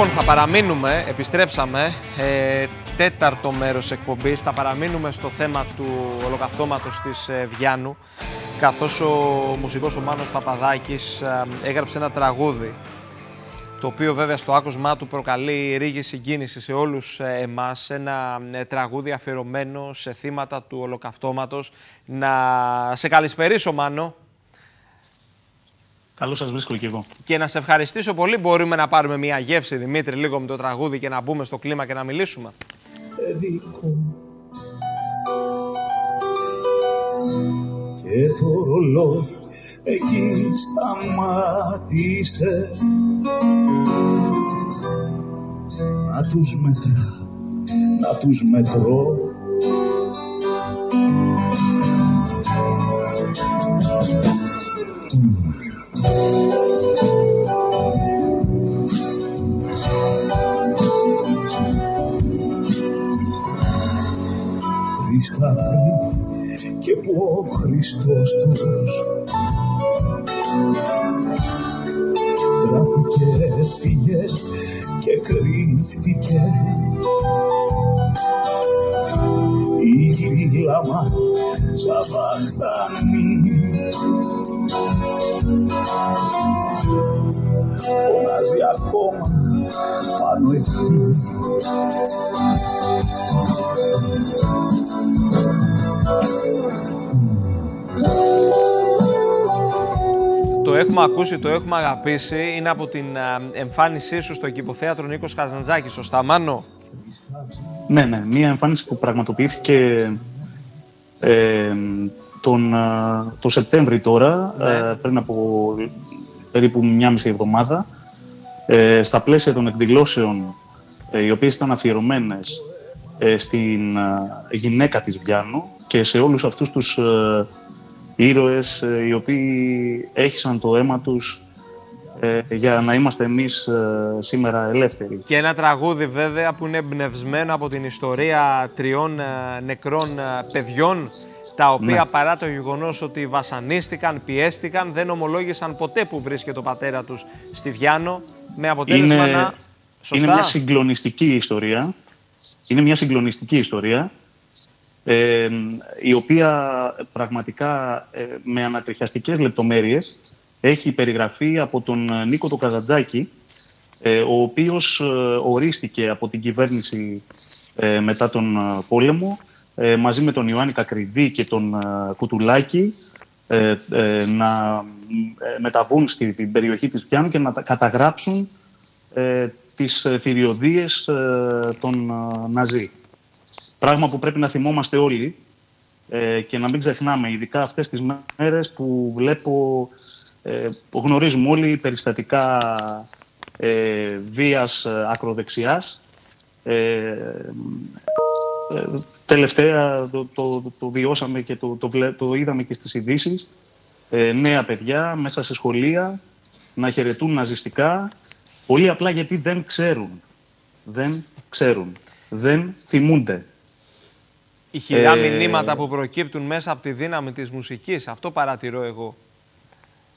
Λοιπόν, θα παραμείνουμε, επιστρέψαμε, ε, τέταρτο μέρος εκπομπής, θα παραμείνουμε στο θέμα του ολοκαυτώματος της ε, Βιάννου, καθώς ο μουσικός ο Μάνος Παπαδάκης ε, έγραψε ένα τραγούδι, το οποίο βέβαια στο άκουσμά του προκαλεί ρίγη συγκίνηση σε όλους ε, εμάς, ένα ε, τραγούδι αφιερωμένο σε θύματα του ολοκαυτώματος. Να σε καλησπερίσω Μάνο. Καλώς σας βρίσκω και εγώ. Και να σε ευχαριστήσω πολύ. Μπορούμε να πάρουμε μια γεύση, Δημήτρη, λίγο με το τραγούδι και να μπούμε στο κλίμα και να μιλήσουμε. Και το ρολόι εκεί σταμάτησε Να τους μετρά, να τους μετρώ Χριστός τους γράφηκε, έφυγε και κρύφτηκε. Η λάμα σαν βαχθανή φωνάζει ακόμα πάνω εκεί έχουμε ακούσει, το έχουμε αγαπήσει. Είναι από την εμφάνισή σου στο κηποθέατρο Νίκος Καζαντζάκης. Σωστά, Μάνο. Ναι, ναι. Μία εμφάνιση που πραγματοποιήθηκε ε, τον, το Σεπτέμβρη τώρα, Ναι. ε, πριν από περίπου μια μισή εβδομάδα, ε, στα πλαίσια των εκδηλώσεων ε, οι οποίες ήταν αφιερωμένες ε, στην ε, γυναίκα της Βιάννου και σε όλους αυτούς τους ε, ήρωες ε, οι οποίοι έχησαν το αίμα τους ε, για να είμαστε εμείς ε, σήμερα ελεύθεροι. Και ένα τραγούδι βέβαια που είναι εμπνευσμένο από την ιστορία τριών ε, νεκρών ε, παιδιών τα οποία Ναι. παρά το γεγονός ότι βασανίστηκαν, πιέστηκαν, δεν ομολόγησαν ποτέ που βρίσκεται ο πατέρας τους στη Βιάνο με αποτέλεσμα Είναι, να... Σωστά. είναι μια συγκλονιστική ιστορία. Είναι μια συγκλονιστική ιστορία ε, η οποία πραγματικά ε, με ανατριχιαστικές λεπτομέρειες έχει περιγραφεί από τον ε, Νίκο το Καζαντζάκη ε, ο οποίος ε, ορίστηκε από την κυβέρνηση ε, μετά τον ε, πόλεμο ε, μαζί με τον Ιωάννη Κακριβή και τον ε, Κουτουλάκη ε, ε, να ε, μεταβούν στην περιοχή της Πιάνου και να τα καταγράψουν ε, τις ε, θηριωδίες ε, των ε, Ναζί. Πράγμα που πρέπει να θυμόμαστε όλοι ε, και να μην ξεχνάμε, ειδικά αυτές τις μέρες που βλέπω, ε, που γνωρίζουμε όλοι περιστατικά ε, βίας ε, ακροδεξιάς. Ε, ε, τελευταία το, το, το βιώσαμε και το, το, βλέ- το είδαμε και στις ειδήσει. Ε, νέα παιδιά μέσα σε σχολεία να χαιρετούν ναζιστικά πολύ απλά γιατί δεν ξέρουν. Δεν ξέρουν. Δεν θυμούνται. Ηχηρά Ε, μηνύματα που προκύπτουν μέσα από τη δύναμη της μουσικής. Αυτό παρατηρώ εγώ.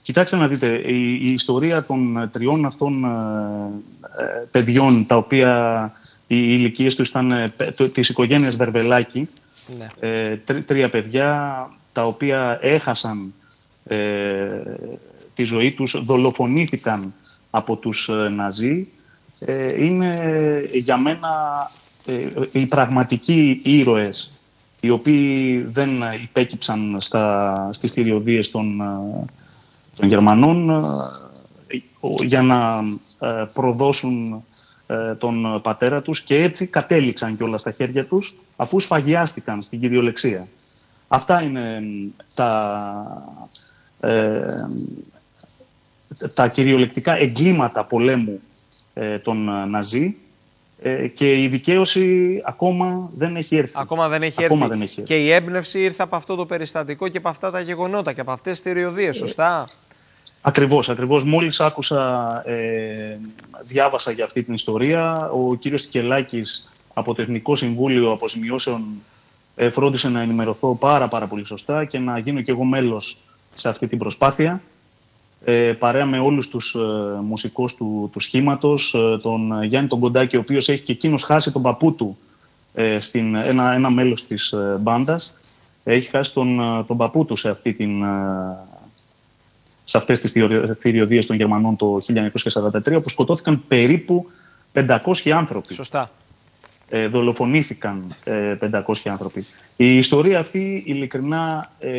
Κοιτάξτε να δείτε, η, η ιστορία των ε, τριών αυτών ε, ε, παιδιών, τα οποία οι ηλικίες τους ήταν ε, πε- το- της οικογένειας Βερβελάκη, Ναι. ε, τρι- τρία παιδιά τα οποία έχασαν ε, τη ζωή τους, δολοφονήθηκαν από τους ε, Ναζί, ε, είναι για μένα ε, οι πραγματικοί ήρωες οι οποίοι δεν υπέκυψαν στα, στις θηριωδίες των, ε, των Γερμανών ε, ο- για να ε, προδώσουν ε, τον πατέρα τους και έτσι κατέληξαν κιόλας στα χέρια τους αφού σφαγιάστηκαν στην κυριολεξία. Αυτά είναι μ, τα, ε, τα κυριολεκτικά εγκλήματα πολέμου ε, των ε, Ναζί ε, και η δικαίωση ακόμα δεν έχει έρθει. Ακόμα δεν έχει Ακόμα έρθει. δεν έχει έρθει. Και η έμπνευση ήρθε από αυτό το περιστατικό και από αυτά τα γεγονότα και από αυτές τις θηριωδίες, σωστά; Ακριβώς, ακριβώς. Μόλις άκουσα, ε, διάβασα για αυτή την ιστορία, ο κύριος Τικελάκης από το Εθνικό Συμβούλιο Αποζημιώσεων ε, φρόντισε να ενημερωθώ πάρα πάρα πολύ σωστά και να γίνω κι εγώ μέλος σε αυτή την προσπάθεια. Ε, παρέα με όλους τους ε, μουσικούς του, του σχήματος, ε, τον Γιάννη τον Κοντάκη, ο οποίος έχει και εκείνος χάσει τον παππού του, ε, στην, ένα, ένα μέλος της ε, μπάντας. Έχει χάσει τον, τον παππού του σε, αυτή την, σε αυτές τις θηριωδίες των Γερμανών το 1943, όπου σκοτώθηκαν περίπου 500 άνθρωποι. Σωστά. Ε, δολοφονήθηκαν ε, 500 άνθρωποι. Η ιστορία αυτή ειλικρινά ε,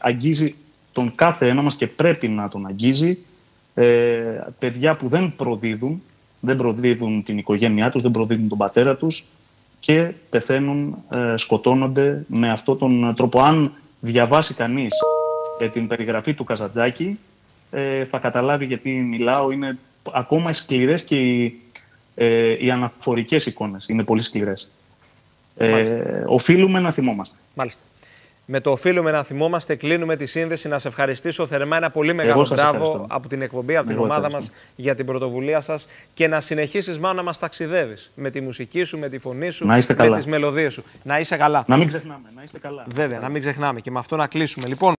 αγγίζει τον κάθε ένα μας και πρέπει να τον αγγίζει. Ε, παιδιά που δεν προδίδουν, δεν προδίδουν την οικογένειά τους, δεν προδίδουν τον πατέρα τους και πεθαίνουν, ε, σκοτώνονται με αυτόν τον τρόπο. Αν διαβάσει κανείς ε, την περιγραφή του Καζαντζάκη, ε, θα καταλάβει γιατί μιλάω. Είναι ακόμα σκληρές και οι, ε, οι αναφορικές εικόνες. Είναι πολύ σκληρές. Ε, οφείλουμε να θυμόμαστε. Μάλιστα. Με το οφείλουμε να θυμόμαστε, κλείνουμε τη σύνδεση. Να σε ευχαριστήσω θερμά. Ένα πολύ μεγάλο μπράβο από την εκπομπή, από την ομάδα μας για την πρωτοβουλία σας και να συνεχίσεις μάλλον να μας ταξιδεύεις με τη μουσική σου, με τη φωνή σου, με τις μελωδίες σου. Να είσαι καλά. Να μην ξεχνάμε. Να είστε καλά. Βέβαια, να μην ξεχνάμε. Και με αυτό να κλείσουμε. Λοιπόν,